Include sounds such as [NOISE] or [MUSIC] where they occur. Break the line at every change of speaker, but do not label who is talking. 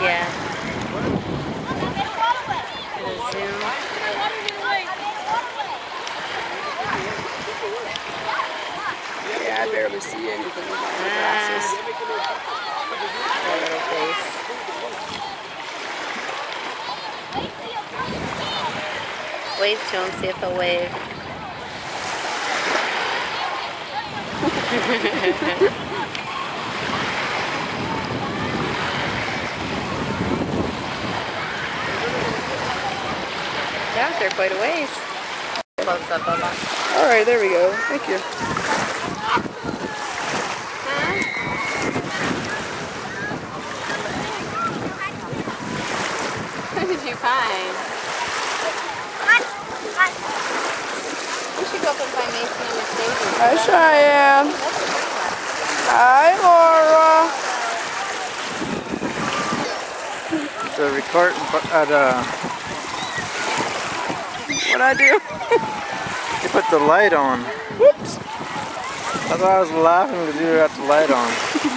Yeah.
Yeah, I barely see anything without my glasses.
Her little face. Wave to him, see if wave. They're out there quite a ways. Close up, Bubba.
All right, there we go. Thank you.
What [LAUGHS] did you find? We should go up and find Mason and Mercedes.
Hi, Cheyenne.
That's a good one.
Hi, Laura.
The record at uh,
What'd I do? [LAUGHS]
you put the light on.
Whoops.
That's why I was laughing because you had the light on. [LAUGHS]